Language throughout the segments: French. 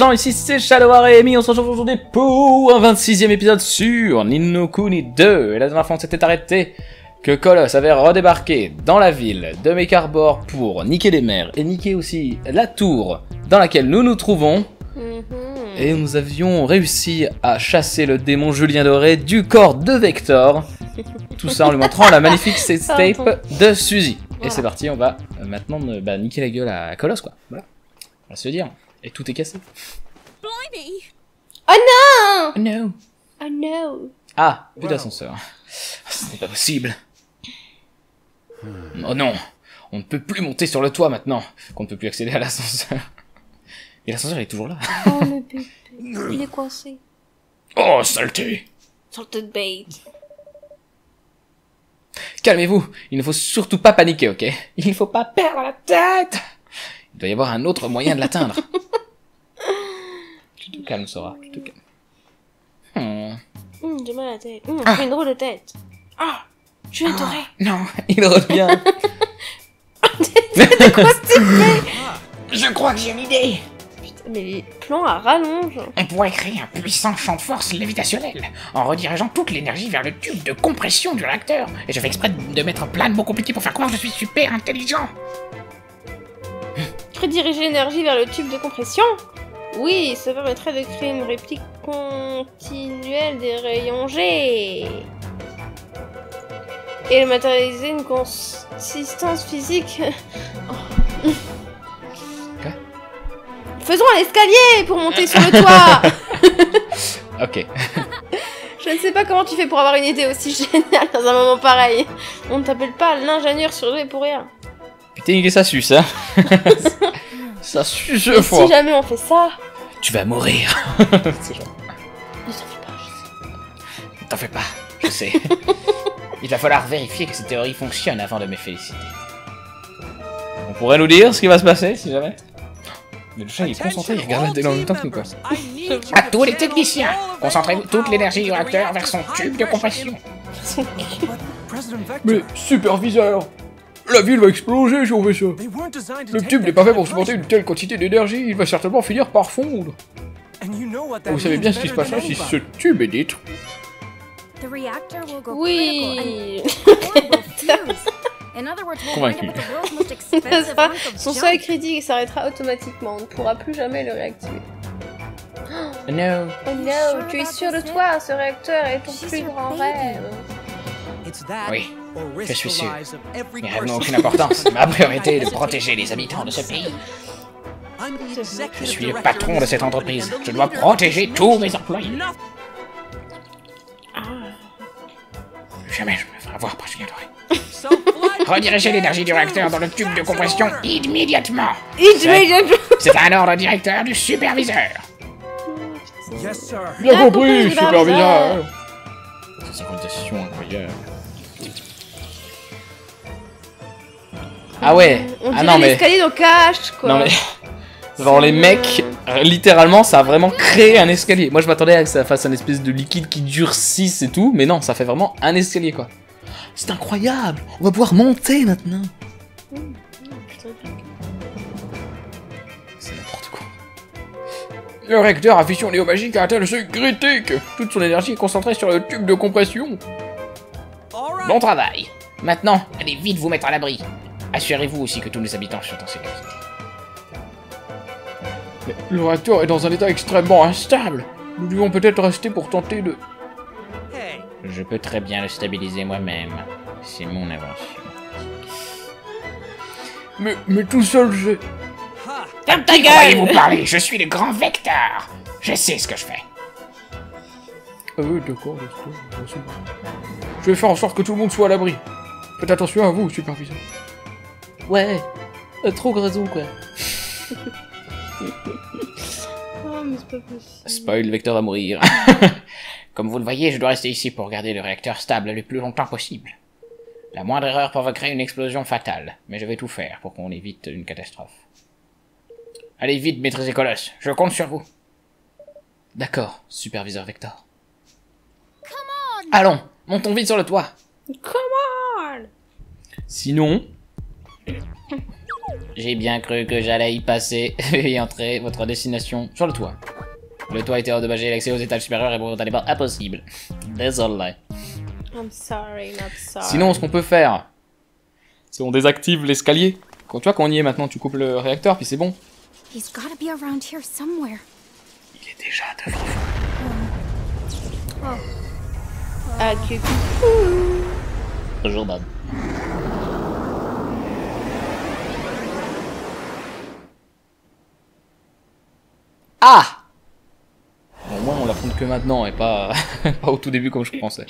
gens, ici c'est Shadow et Amy, on se retrouve aujourd'hui pour un 26ème épisode sur Ninokuni 2. Et la dernière fois on s'était arrêté que Coloss avait redébarqué dans la ville de Mekarbor pour niquer les mers et niquer aussi la tour dans laquelle nous nous trouvons. Mhm. Et nous avions réussi à chasser le démon Julien Doré du corps de Vector. Tout ça en lui montrant la magnifique tape de Suzy. Et c'est parti, on va maintenant euh, bah, niquer la gueule à Coloss quoi. Voilà. On va se le dire. Et tout est cassé. Oh non No. Oh no Ah, plus d'ascenseur. Ce n'est pas possible. Oh non, on ne peut plus monter sur le toit maintenant, qu'on ne peut plus accéder à l'ascenseur. Et l'ascenseur est toujours là. Oh le bébé, il est coincé. Oh, saleté Salted bait. Calmez-vous, il ne faut surtout pas paniquer, ok? Il ne faut pas perdre la tête Il doit y avoir un autre moyen de l'atteindre. tu te calmes, Sora, tu te calmes. Hmm. Hum, j'ai mal à la tête. Hum, j'ai une drôle de tête. Ah Je suis adorée. Non, il revient. Je crois que j'ai une idée. Putain, mais les plans à rallonge. On pourrait créer un puissant champ de force lévitationnel en redirigeant toute l'énergie vers le tube de compression du réacteur. Et je fais exprès de mettre plein de mots compliqués pour faire croire que je suis super intelligent. Rediriger l'énergie vers le tube de compression Oui, ça permettrait de créer une réplique continuelle des rayons G. Et de matérialiser une consistance physique. Quoi Faisons un escalier pour monter sur le toit ok. Je ne sais pas comment tu fais pour avoir une idée aussi géniale dans un moment pareil. On ne t'appelle pas l'ingénieur surdoué pour rien. Putain, ça suce, hein Ça suce, je si jamais on fait ça, Tu vas mourir. C'est genre, ne t'en fais pas, je sais. T'en fais pas, je sais. Il va falloir vérifier que cette théorie fonctionne avant de me féliciter. On pourrait nous dire ce qui va se passer, si jamais Mais le chat, il est concentré, il regarde la télé en même temps que nous, quoi. À tous les techniciens, concentrez-vous toute l'énergie du réacteur vers son tube de compression. Mais, superviseur La ville va exploser si on fait ça Le tube n'est pas fait pour supporter une telle quantité d'énergie, il va certainement finir par fondre. Vous savez bien ce qui se passera si ce tube est détruit. Oui. Convaincu. Ça, Son seuil critique s'arrêtera automatiquement. On ne pourra plus jamais le réactiver. No. Oh no, tu es sûr de toi, ce réacteur est ton plus grand rêve. Oui, je suis sûr. Mes rêves n'ont aucune importance. Ma priorité est de protéger les habitants de ce pays. Je suis le patron de cette entreprise. Je dois protéger tous mes employés. Jamais je me ferai avoir par Julien Doré. Redirigez l'énergie du réacteur dans le tube de compression immédiatement. Immédiatement. C'est un ordre directeur du superviseur. Bien Bien compris, superviseur. Cette synchronisation incroyable. Ah ouais On Ah dirait non mais... l'escalier dans Cash, quoi. Non mais... Genre les mecs, littéralement, ça a vraiment créé un escalier. Moi je m'attendais à que ça fasse un espèce de liquide qui durcisse et tout, mais non, ça fait vraiment un escalier quoi. C'est incroyable On va pouvoir monter maintenant C'est n'importe quoi. Le réacteur à fission néomagique a atteint le seuil critique Toute son énergie est concentrée sur le tube de compression Bon travail. Maintenant, allez vite vous mettre à l'abri. Assurez-vous aussi que tous les habitants sont en sécurité. Mais le réacteur est dans un état extrêmement instable Nous devons peut-être rester pour tenter de... Je peux très bien le stabiliser moi-même. C'est mon invention. Mais, mais tout seul, j'ai... Ferme ta gueule vous parler? Je suis le grand vecteur Je sais ce que je fais. Ah oui, d'accord. Je vais faire en sorte que tout le monde soit à l'abri. Faites attention à vous, superviseur. Ouais, euh, trop raison, quoi. Oh, mais c'est pas possible. Spoil, le vecteur va mourir. Comme vous le voyez, je dois rester ici pour garder le réacteur stable le plus longtemps possible. La moindre erreur provoquerait une explosion fatale, mais je vais tout faire pour qu'on évite une catastrophe. Allez vite, maîtrisez Colosse, je compte sur vous. D'accord, superviseur Vector. Allons, montons vite sur le toit. Come on Sinon... J'ai bien cru que j'allais y passer. Veuillez entrer votre destination sur le toit. Le toit était endommagé, l'accès aux étages supérieurs est momentanément impossible. Désolé. I'm sorry, not sorry. Sinon, ce qu'on peut faire, c'est on désactive l'escalier. Quand tu vois, quand on y est maintenant, tu coupes le réacteur, puis c'est bon. He's gotta be around here somewhere. Il est déjà devant Ah, que Bonjour, Bob. Ah Bon, au moins, on l'affronte que maintenant, et pas, pas au tout début comme je pensais.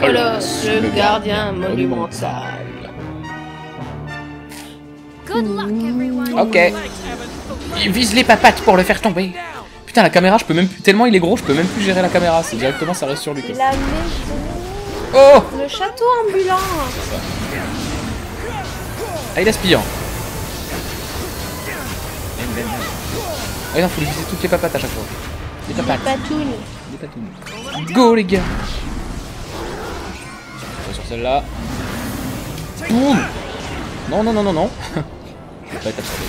Colosse, le gardien monumental. Good luck, everyone. Ok. Il vise les papates pour le faire tomber. Putain, la caméra, je peux même plus... Tellement il est gros, je peux même plus gérer la caméra. C'est directement, ça reste sur lui. quoi. La maison. Oh Le château ambulant. Ah, il aspire. Ah non, faut lui viser toutes les papates à chaque fois. Les papates. Les patounes. Go, les gars On va sur celle-là. Boum Non, non, non, non, non. Je vais pas être absorbé.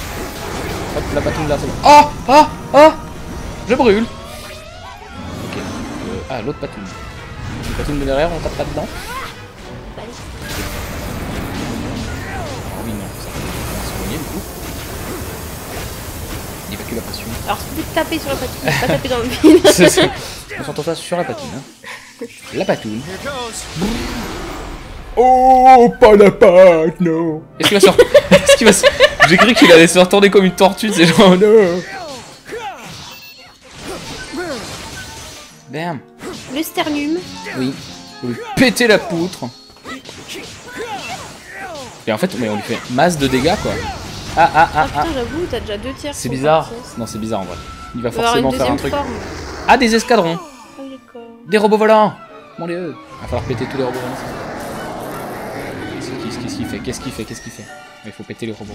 Hop, la patoune là, c'est bon. Oh Oh Oh Je brûle Ok. Euh, ah, l'autre patoune. La patoune de derrière, on tape pas dedans Alors, c'est plus de taper sur la patoune, pas taper dans le vide. C'est ça. On s'entend pas sur la patine. Hein. La patoune. Oh, pas la patte, non. Est-ce qu'il va sortir Est-ce qu'il va se- J'ai cru qu'il allait se retourner comme une tortue, c'est genre non. Bam. Le sternum. Oui. Faut lui péter la poutre. Et en fait, mais on lui fait masse de dégâts quoi. Ah ah ah Ah ah. j'avoue, t'as déjà deux tiers. C'est bizarre. Non, c'est bizarre en vrai. Il va forcément faire un truc. Ah, des escadrons. D'accord. Des robots volants Mon dieu Il va falloir péter tous les robots volants. Qu'est-ce qu'il- fait? Qu'est-ce qu'il fait? Qu'est-ce qu'il fait? Il faut péter les robots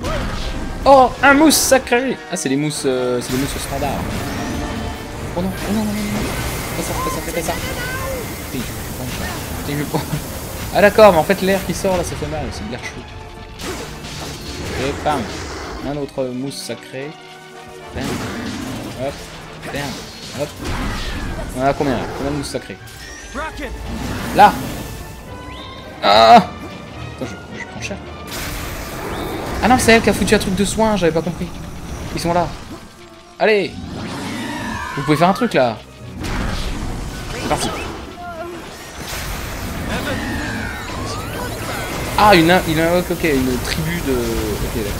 volants. Oh Un mousse sacré Ah c'est les mousses euh, c'est les mousses standards. Oh non, oh non, non, non, non. Fais ça, fais ça, fais ça. Putain, je prends Ah d'accord, mais en fait l'air qui sort là ça fait mal, c'est de l'air chaud. Et bam Un autre mousse sacré. Bam. Hop. Bam. Hop. On a combien là Combien de mousses sacrées? Là Ah Attends, je, je prends cher. Ah non, c'est elle qui a foutu un truc de soin, j'avais pas compris. Ils sont là. Allez Vous pouvez faire un truc là. C'est parti. Ah, une, il invoque, ok, une tribu de... Ok, d'accord.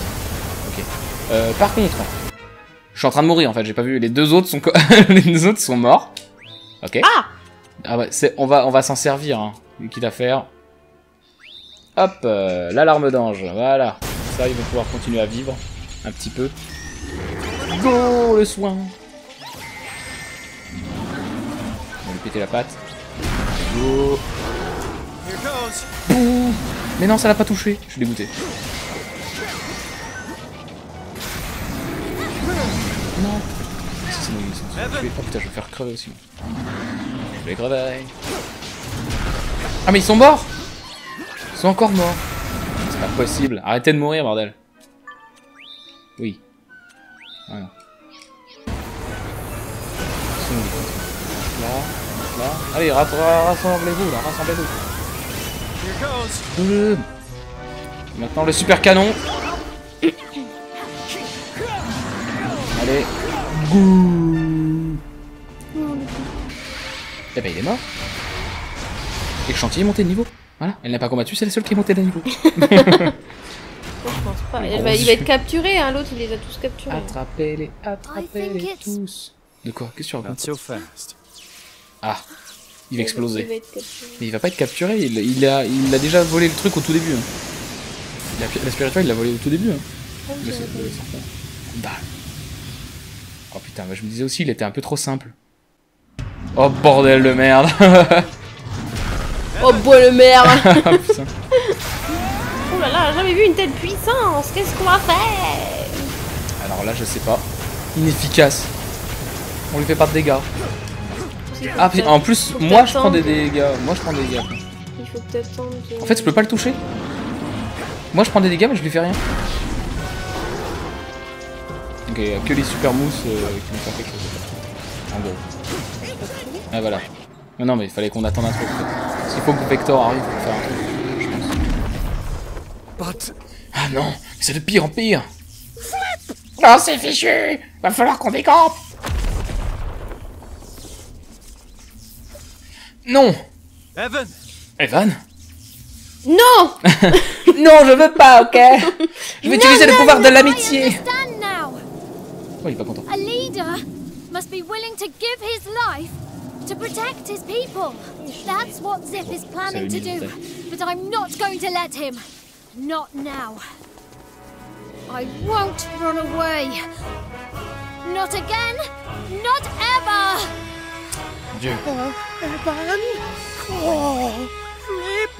Ok. Euh, par contre, je suis en train de mourir en fait, j'ai pas vu. Les deux autres sont, co- les deux autres sont morts. Ok. Ah Ah ouais, c'est, on va, on va s'en servir, hein. Quitte à faire. Hop, euh, l'alarme d'ange, voilà. Ça, ils vont pouvoir continuer à vivre un petit peu. Go, le soin. On va lui péter la patte. Go. Boum. Mais non, ça l'a pas touché. Je suis dégoûté. Non. Oh putain, je vais faire crever aussi. Je vais crever. Ah, mais ils sont morts Ils sont encore morts. C'est pas possible. Arrêtez de mourir, bordel. Oui. Voilà. Ils sont où, les autres Là, là. Allez, ra- ra- rassemblez-vous, là, rassemblez-vous. Boum. Maintenant le super canon. Allez. Gouh. Eh ben il est mort. Et le chantier est monté de niveau. Voilà, elle n'a pas combattu, c'est la seule qui est montée de niveau. Non, je pense pas. Le Il va, il va être capturé, hein, l'autre il les a tous capturés. Attrapez-les, I attrapez-les think it's- tous. De quoi? Qu'est-ce que tu racontes Not so fast. Ah, il va Il exploser. va. Mais il va pas être capturé, il, il a, il a déjà volé le truc au tout début. hein. Il a- la spirituelle, il l'a volé au tout début. Hein. Ah, Le- le-. Bah. Oh putain, bah, je me disais aussi, il était un peu trop simple. Oh bordel de merde Oh bois le merde Ah. Oh là là, jamais vu une telle puissance Qu'est-ce qu'on va faire? Alors là, je sais pas. Inefficace. On lui fait pas de dégâts. Il Ah, puis- en plus, moi je prends des dégâts. Moi je prends des dégâts. Il faut. En fait, je peux pas le toucher. Moi je prends des dégâts, mais je lui fais rien. Ok, y a que les super mousses euh, qui me font quelque chose. En gros. Ah voilà. Non, non, mais il fallait qu'on attende un truc. en fait. Parce qu'il faut que Vector arrive pour faire un truc. Je pense. Ah non, c'est de pire en pire. Non, c'est fichu Va falloir qu'on décampe Non Evan Evan Non Non, je veux pas, ok Je vais utiliser le pouvoir de I l'amitié. Oh, il est pas content. A leader must be willing to give his life to protect his people. That's what Zip is planning to do. But I'm not going to let him. Not now. I won't run away. Not again. Not ever. Dieu.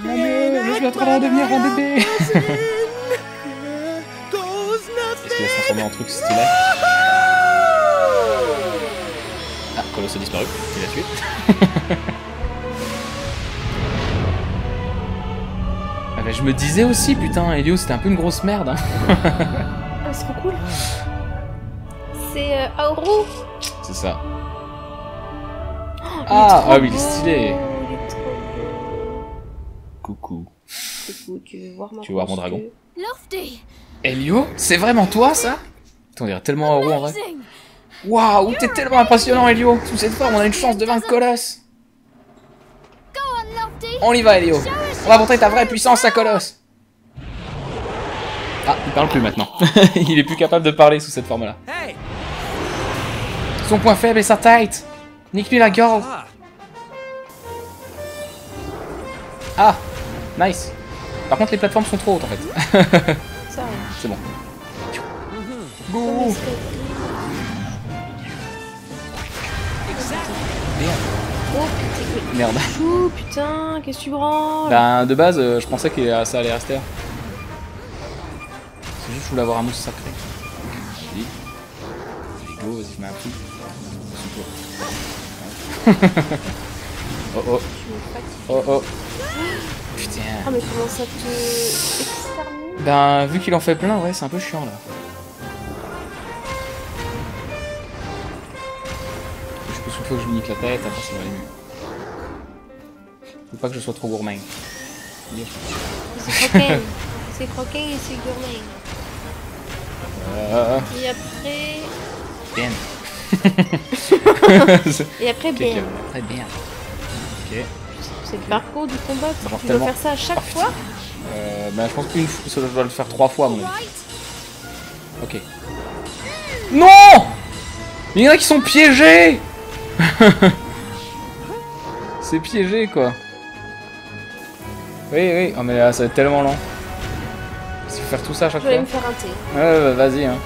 Mon Dieu, je suis en train de devenir un bébé Est-ce qu'il va se transformer en truc stylé Ah, Colosse a disparu, il a tué. ah bah je me disais aussi, putain, Elio c'était un peu une grosse merde. Hein. Ah, c'est trop cool. C'est euh, Aoru. C'est ça. Ah, ah oui, il est stylé. Coucou. Coucou, tu veux voir, ma Tu veux voir mon dragon. Elio C'est vraiment toi ça? Putain, on dirait tellement Oro en vrai. Waouh, t'es tellement impressionnant Elio. Sous cette forme, on a une chance de vaincre Colosse. On, y va Elio. On va montrer ta vraie puissance à Colosse. Ah, il parle plus maintenant. il est plus capable de parler sous cette forme-là. Son point faible est sa tête Nique-lui la gorge Ah Nice Par contre, les plateformes sont trop hautes en fait. C'est bon. Bouh escalier. Oh putain, Merde. chou, putain, qu'est-ce que tu branles Ben, de base, euh, je pensais que ça allait rester. C'est juste, je voulais avoir un mousse sacré. Go, vas-y, je mets un coup. Oh oh, me oh oh. Putain. Ah, mais comment ça te Ben, vu qu'il en fait plein, ouais, c'est un peu chiant là. Je qu'il faut que je lui nique la tête, après ça va aller mieux. Faut pas que je sois trop gourmand. C'est croquin. c'est croquin et c'est gourmand. Euh, Et après... bien. Et après, bien. Très bien. Ok. C'est le parcours du combat. Tu tellement- dois faire ça à chaque Oh, fois Euh, ben, je pense qu'une fois, ça doit le faire trois fois à mon avis. Right. Ok. Non Il y en a qui sont piégés C'est piégé quoi. Oui, oui. Oh mais là, ça va être tellement lent. Il faut faire tout ça à chaque Je vais fois. me faire un thé. Ouais, ouais, vas-y. Hein.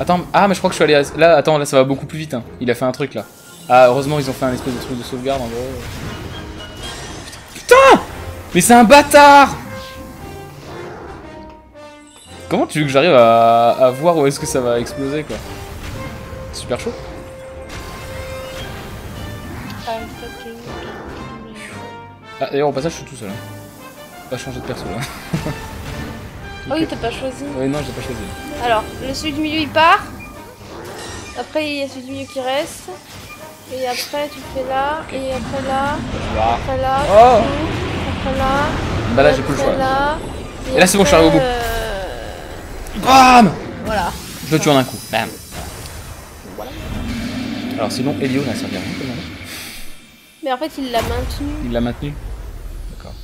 Attends, ah mais je crois que je suis allé... à- Là, attends, là ça va beaucoup plus vite. Hein. Il a fait un truc là. Ah, heureusement ils ont fait un espèce de truc de sauvegarde en gros. Putain Putain Mais c'est un bâtard Comment tu veux que j'arrive à... à voir où est-ce que ça va exploser quoi Super chaud. Ah, d'ailleurs au passage je suis tout seul. Hein. Pas changer de perso là. Ah oui, t'as pas choisi. Ouais non j'ai pas choisi. Alors, le celui du milieu il part. Après, il y a celui du milieu qui reste. Et après, tu fais là. Et après là. Ah. Après là. Oh Après là. Bah là j'ai plus le choix. Là, Et là, c'est bon, je suis arrivé au bout. euh, BAM Voilà. Je le tue en un coup. Bam. Alors sinon Elio n'a servi à rien. Mais en fait, il l'a maintenu. Il l'a maintenu D'accord.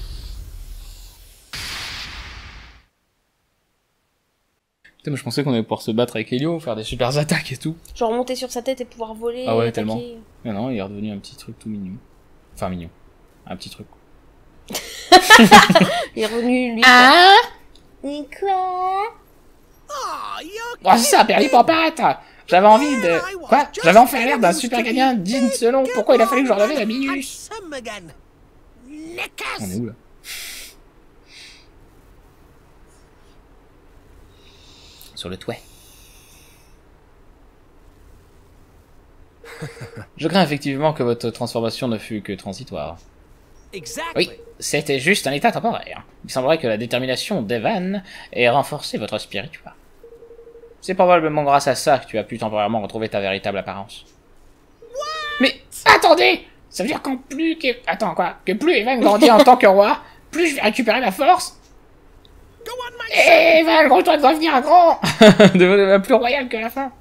Putain, mais je pensais qu'on allait pouvoir se battre avec Elio, faire des super attaques et tout. Genre monter sur sa tête et pouvoir voler. Ah ouais, tellement. Mais non, il est redevenu un petit truc tout mignon. Enfin, mignon. Un petit truc. Il est revenu lui. Ah Et quoi Oh, c'est ça, Perlipopette J'avais envie de... Quoi J'avais enfin l'air d'un super gagnant digne selon pourquoi il a fallu que je relevais la minus. On est où, là Sur le toit. Je crains effectivement que votre transformation ne fût que transitoire. Oui, c'était juste un état temporaire. Il semblerait que la détermination d'Evan ait renforcé votre spirituel. C'est probablement grâce à ça que tu as pu temporairement retrouver ta véritable apparence. Mais attendez Ça veut dire qu'en plus que... Attends, quoi? Que plus Evan grandit en tant que roi, plus je vais récupérer ma force Et Evan, gros-toi de revenir grand de plus royal que la fin.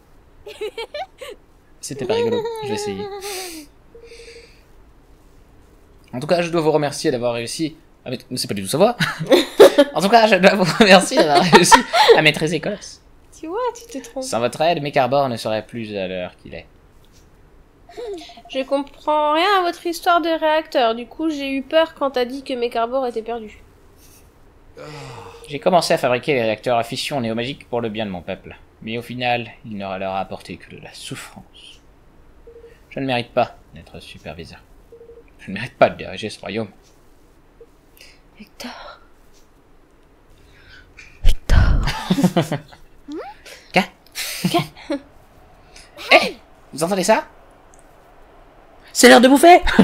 C'était pas rigolo, je vais essayer. En tout cas, je dois vous remercier d'avoir réussi à maît- C'est pas du tout ça va. en tout cas, je dois vous remercier d'avoir réussi à maîtriser Colosse. Tu vois, tu te trompes. Sans votre aide, Mekarbor ne serait plus à l'heure qu'il est. Je comprends rien à votre histoire de réacteur. Du coup, j'ai eu peur quand t'as dit que mes carbores étaient perdus. J'ai commencé à fabriquer les réacteurs à fission néomagiques pour le bien de mon peuple. Mais au final, il ne leur a apporté que de la souffrance. Je ne mérite pas d'être superviseur. Je ne mérite pas de diriger ce royaume. Hector. Quoi Eh Vous entendez ça? C'est l'heure de bouffer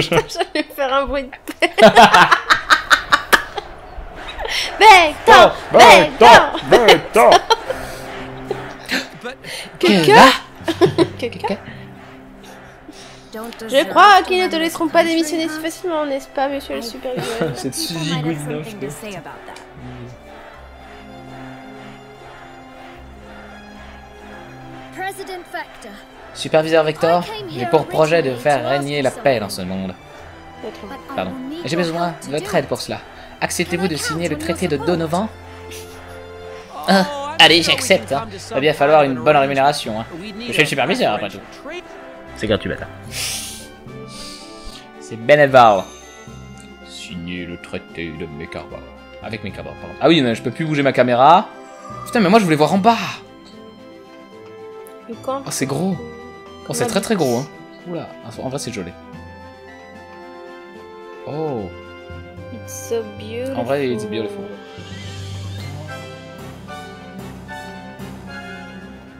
J'allais faire un bruit de paix. Vector Vector Quelqu'un Quelqu'un Je crois qu'ils ne te laisseront pas démissionner si facilement, n'est-ce pas, monsieur le superviseur C'est People Suzy Goodenough. Vector, Superviseur Vector, j'ai pour projet de faire régner la paix dans ce monde. Pardon. j'ai besoin de votre aide pour cela. Acceptez-vous de signer le traité de Donovan Ah, allez, j'accepte. Hein. Va bien falloir une bonne rémunération. Hein. Je suis le superviseur, après tout. C'est gratuit, bâtard. C'est bénévole. Signer le traité de Mekarbor. Avec Mekarbor, pardon. Ah oui, mais je peux plus bouger ma caméra. Putain, mais moi je voulais voir en bas. Le camp Oh, c'est gros. Oh, c'est très très gros. Hein. Oula, en vrai c'est joli. Oh. It's so beautiful. En vrai, it's beautiful.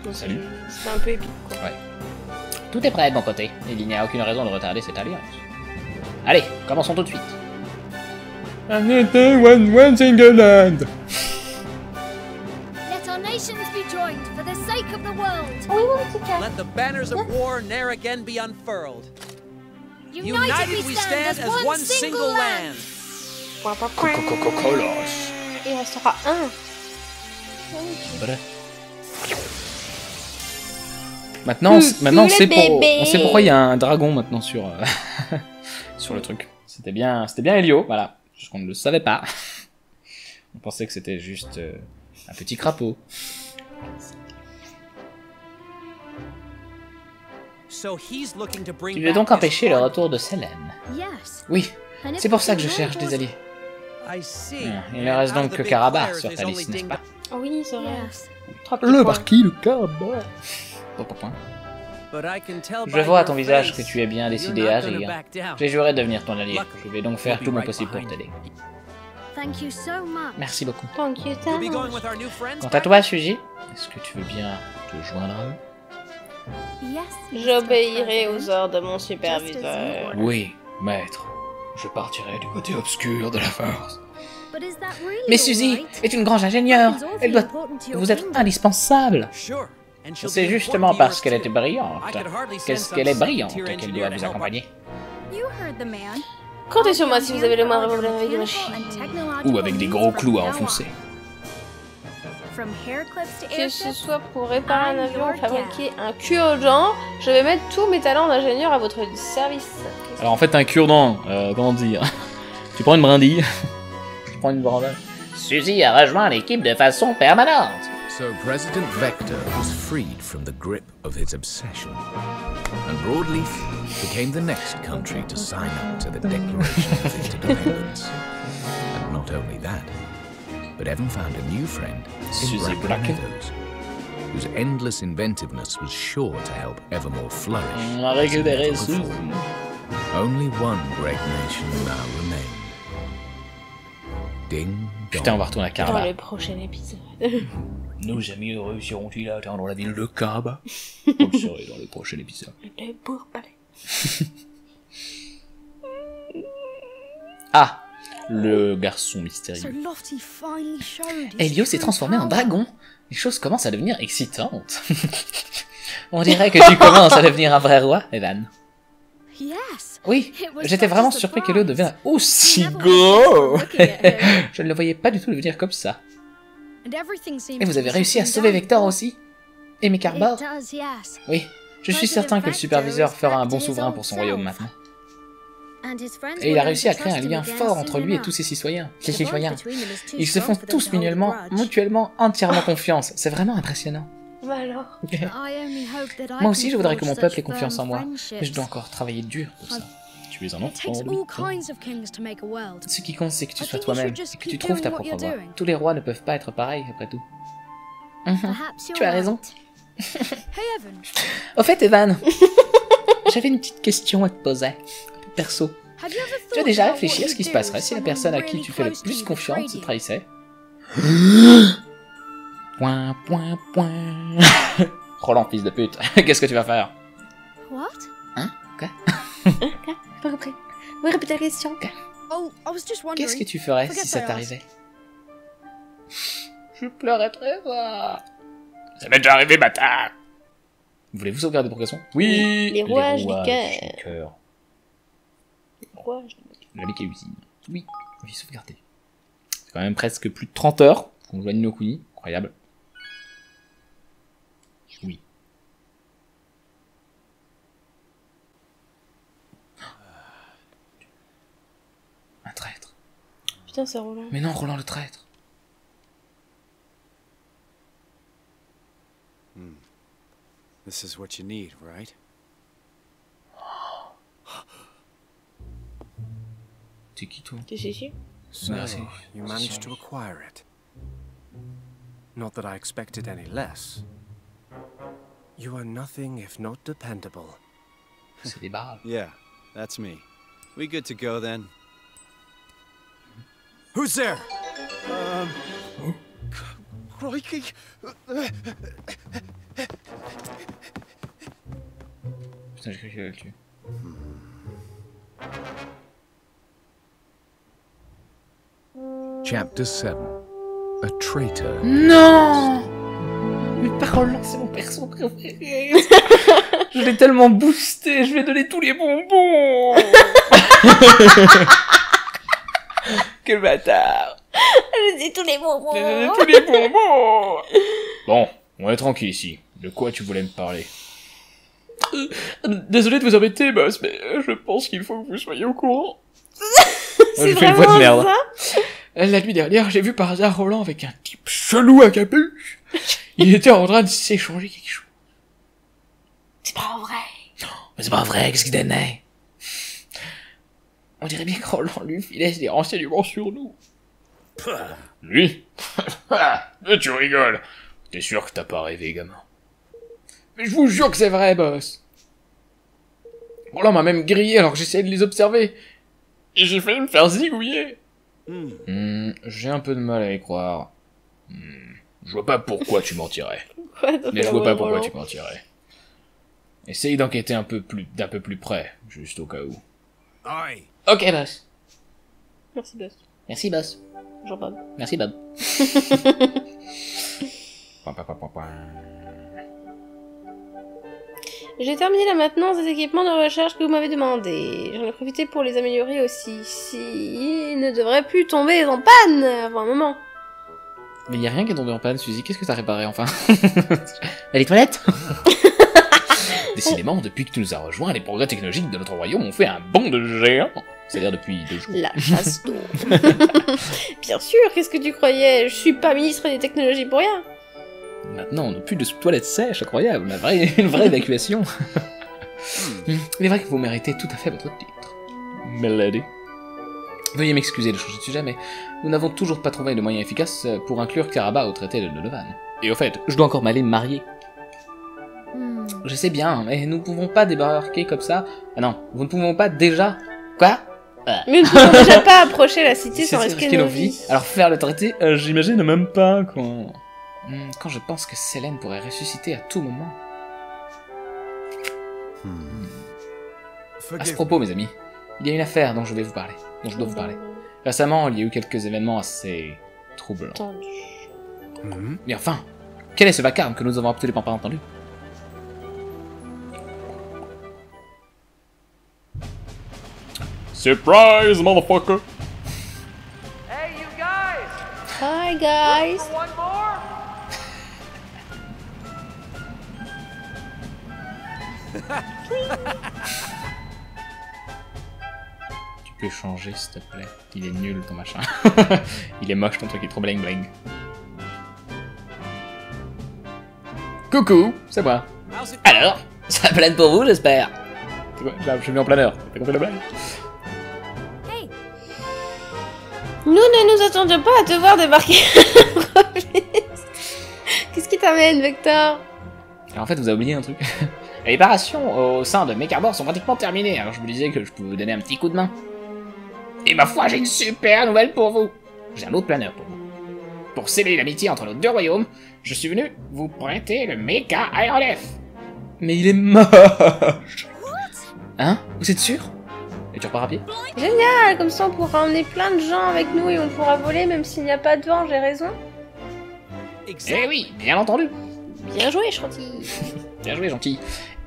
Donc, Salut. C'est un peu épique, quoi. Tout est prêt de mon côté. Il n'y a aucune raison de retarder cette alliance. Allez, commençons tout de suite. one, one single land. Let our nations be joined for the sake of the world. Let the banners of war ne'er again be unfurled. United, we stand, as one single land. Point, point, point. Il restera un. Maintenant, on Coucou maintenant on sait, pour- bébés. on sait pourquoi il y a un dragon maintenant sur, euh, sur le truc. C'était bien, c'était bien Helio, voilà. Juste qu'on ne le savait pas. On pensait que c'était juste euh, un petit crapaud. So he's looking to bring Tu veux back donc empêcher le retour de Selene. Oui, c'est pour ça que je cherche des alliés. I see. Il ne reste donc que Carabar sur ta liste, n'est-ce pas Oh oui, c'est vrai. Le I can tell Je vois à ton visage que tu es bien décidé à agir. J'ai juré de devenir ton allié. Je vais donc faire tout mon possible pour t'aider. Thank you so much. Merci beaucoup. Quant à toi, Suzy, est-ce que tu veux bien te joindre à. Mr. J'obéirai aux ordres de mon superviseur. Oui, maître. Je partirai du côté obscur de la force. But is that really Mais all Suzy est une grande ingénieure. Elle doit vous être indispensable. C'est justement parce qu'elle était brillante. Qu'est-ce qu'elle est brillante tier qu'elle doit vous accompagner. Comptez sur moi si vous avez le moindre problème avec une Machine. Ou avec des gros clous à enfoncer. Que ce soit pour réparer un avion ou fabriquer un cure-dent, je vais mettre tous mes talents d'ingénieur à votre service. Alors en fait, un cure-dent, euh, comment dire? Tu prends une brindille, tu prends une brandade. Suzy a rejoint l'équipe de façon permanente. So President Vector was freed from the grip of his obsession. And Broadleaf became the next country to sign up to the Declaration of Interdependence. And not only that, but Evan found a new friend in Bracken. Meadows, whose endless inventiveness was sure to help Evermore flourish. Only one great nation now remained. Ding Putain, on va retourner à Dans Karabakh. le prochain épisode. Nos amis réussiront-ils à atteindre la ville de Karabakh Vous le saurez dans le prochain épisode. Le pourparler. Ah Le garçon So mystérieux. Elio s'est transformé en dragon. Les choses commencent à devenir excitantes. On dirait que tu commences à devenir un vrai roi, Evan. Oui, j'étais vraiment surpris que Léo devienne aussi gros. Je ne le voyais pas du tout devenir comme ça. Et vous avez réussi à sauver. Vector aussi? Et Mekarbor. Oui, je suis certain que le superviseur fera un bon souverain pour son royaume maintenant. Et il a réussi à créer un lien fort entre lui et tous ses citoyens. Citoyens. Ils se font tous mutuellement, mutuellement, entièrement confiance. C'est vraiment impressionnant. Bah alors. I only hope that I Moi aussi, je voudrais que mon peuple ait confiance en moi. Mais je dois encore travailler dur pour ça. Tu es un enfant, oui. all kinds of kings to make a world. Ce qui compte, c'est que tu sois toi-même et que tu trouves ta propre voie. Tous les rois ne peuvent pas être pareils, après tout. Mhm. Tu as raison. right. hey Evan, Au fait, Evan, j'avais une petite question à te poser. Perso, have you ever tu as thought déjà about réfléchi what à ce qui se passerait if si la personne à qui tu fais le plus you confiance you? trahissait? Point, point, point. Roland, fils de pute, qu'est-ce que tu vas faire? What? Pas compris. Oui, répète la question. Oh, I was just wondering. Qu'est-ce que tu ferais si ça t'arrivait? Je pleurais très fort. Ça m'est déjà arrivé, bâtard Voulez-vous sauvegarder pour question Oui Les rouages du rouages cœur. du cœur. Pourquoi je- La et usine. Oui, oui, sauvegarder. C'est quand même presque plus de 30 heures qu'on à Nino Kuni. Incroyable. Oui. Un traître. Putain, c'est Roland. Mais non, Roland le traître. This is what you need, right? T'es qui toi? Tu sais sûr So, Merci. you managed to acquire it. Not that I expected any less. You are nothing if not dependable. C'est des barres. Yeah, that's me. We good to go then? Who's there? Um. Crikey! Putain, j'ai cru qu'il allait le tuer. Chapter 7 A Traitor. Non Mais pas Roland, c'est mon perso préféré Je l'ai tellement boosté, je ai donné tous les bonbons Quel bâtard Je dis tous les bonbons. tous les bonbons Bon, on est tranquille ici. De quoi tu voulais me parler? Euh, Désolé de vous embêter, boss, mais je pense qu'il faut que vous soyez au courant. C'est fait une voix de vraiment merde. ça La nuit dernière, j'ai vu par hasard Roland avec un type chelou à capuche. Il était en train de s'échanger quelque chose. C'est pas vrai. Mais c'est pas vrai, qu'est-ce qu'il donnait? On dirait bien que Roland lui filait des renseignements sur nous. Lui? Mais tu rigoles. T'es sûr que t'as pas rêvé, gamin? Mais je vous jure que c'est vrai, boss. Roland m'a même grillé alors que j'essayais de les observer. Et j'ai failli me faire zigouiller. Hmm. Hmm, j'ai un peu de mal à y croire. Hmm, je vois pas pourquoi tu mentirais. Mais je vois pas pourquoi tu mentirais. Essaye d'enquêter un peu plus, d'un peu plus près, juste au cas où. Aye. Ok, boss. Merci, boss. Merci, boss. Merci, Bob. Pam, pam. J'ai terminé la maintenance des équipements de recherche que vous m'avez demandé. J'en ai profité pour les améliorer aussi. Si ils ne devraient plus tomber en panne avant un moment. Mais y a rien qui est tombé en panne, Suzy. Qu'est-ce que t'as réparé enfin? Les toilettes? Décidément, depuis que tu nous as rejoints, les progrès technologiques de notre royaume ont fait un bond de géant. C'est-à-dire depuis deux jours. La chasse d'eau. Bien sûr, qu'est-ce que tu croyais? Je suis pas ministre des technologies pour rien. Maintenant, on n'a plus de toilettes sèches, incroyable. Vraie, une vraie évacuation. Il est vrai que vous méritez tout à fait votre titre. Melody. Veuillez m'excuser de changer de sujet, mais nous n'avons toujours pas trouvé de moyen efficace pour inclure Karabakh au traité de Donovan. Et au fait, je dois encore m'aller marier. Hmm. Je sais bien, mais nous ne pouvons pas débarquer comme ça. Ah non, nous ne pouvons pas déjà... Quoi? Mais nous ne pouvons déjà pas approcher la cité sans C'est risquer nos vies. Alors faire le traité, euh, j'imagine même pas quoi. Hmm, quand je pense que Selene pourrait ressusciter à tout moment. À ce propos, mes amis, il y a une affaire dont je vais vous parler, dont je dois vous parler. Récemment, il y a eu quelques événements assez troublants. Tendu. Hmm? Mais enfin, quel est ce vacarme que nous avons absolument pas entendu? Surprise, motherfucker Hey, you guys! Hi guys. One more? Tu peux changer, s'il te plaît. Il est nul, ton machin. il est moche, ton truc, il est trop bling bling. Coucou, c'est moi. Alors, ça plane pour vous, j'espère C'est quoi? Là, je suis mis en planeur. T'as compris la blague? Nous ne nous attendions pas à te voir débarquer. Qu'est-ce qui t'amène, Vector? Alors, en fait, vous avez oublié un truc. Les réparations au sein de Mecharbor sont pratiquement terminées, alors je vous disais que je pouvais vous donner un petit coup de main. Et ma foi, j'ai une super nouvelle pour vous. J'ai un autre planeur pour vous. Pour sceller l'amitié entre nos deux royaumes, je suis venu vous prêter le Mecha Aeronef. Mais il est moche Hein? Vous êtes sûr? Et tu repars à pied Génial, comme ça on pourra emmener plein de gens avec nous et on pourra voler même s'il n'y a pas de vent, j'ai raison. Eh oui, bien entendu Bien joué, Chantilly. Bien joué, gentil.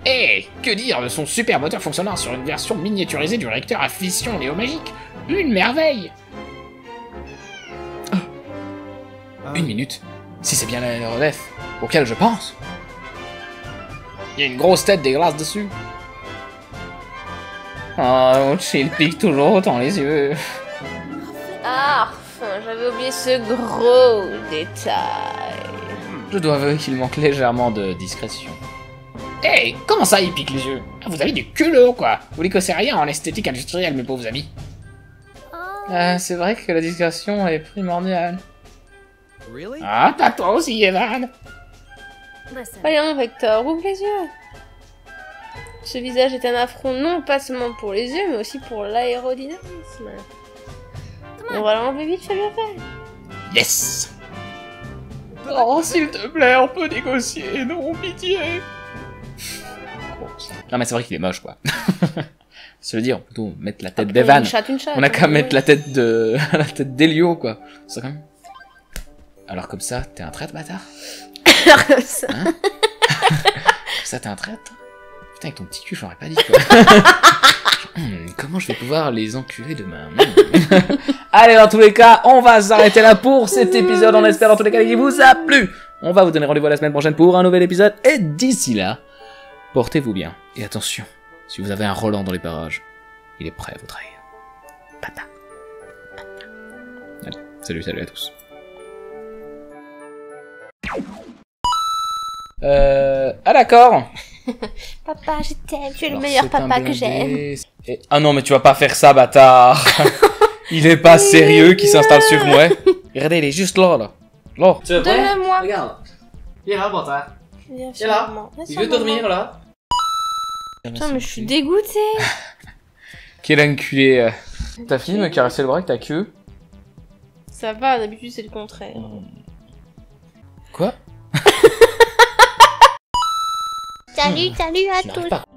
Et que dire de son super moteur fonctionnant sur une version miniaturisée du réacteur à fission Léo Magique Une merveille Une minute. Si c'est bien l'aéronef auquel je pense. Il y a une grosse tête dégueulasse dessus. Oh, il pique toujours autant les yeux. Ah, enfin, j'avais oublié ce gros détail. Je dois avouer qu'il manque légèrement de discrétion. Hey, comment ça il pique les yeux? Ah, Vous avez du culot quoi Vous n'y connaissez rien en esthétique industrielle mes pauvres amis. uh, c'est vrai que la discrétion est primordiale. Really? Ah, pas toi aussi Evan listen. Voyons, Vector, ouvre les yeux. Ce visage est un affront non pas seulement pour les yeux, mais aussi pour l'aérodynamisme. On va l'enlever vite, fait bien fait. Yes Oh, s'il te plaît, on peut négocier, non, pitié Non mais c'est vrai qu'il est moche quoi. Se le dire, on peut plutôt mettre la tête Après, d'Evan. Une chatte, une chatte. On a qu'à hein, mettre ouais. la tête de. la tête d'Elio quoi. C'est quand même. Alors comme ça, t'es un traître bâtard Comme ça. Ça, t'es un traître Putain, avec ton petit cul, j'aurais pas dit quoi. Hmm, comment je vais pouvoir les enculer demain Hmm. Allez, dans tous les cas, on va s'arrêter là pour cet épisode. On espère dans tous les cas qu'il vous a plu. On va vous donner rendez-vous la semaine prochaine pour un nouvel épisode. Et d'ici là, portez-vous bien. Et attention, si vous avez un Roland dans les parages, il est prêt à vous trahir. Allez, salut, salut à tous. Euh... Ah d'accord Papa, je t'aime, tu es le meilleur papa que j'aime. Et- Ah non, mais tu vas pas faire ça, bâtard Il est pas sérieux qui s'installe sur moi. Regardez, il est juste là, là. Là. Tu veux Donne-le-moi. Regarde. Il est là, bâtard. Viens Il est là. Il veut dormir, là. Putain, mais je suis dégoûtée. Quel enculé. Ta fille me caressait le bras avec ta queue? Ça va, d'habitude c'est le contraire. Quoi? Salut, salut à pas.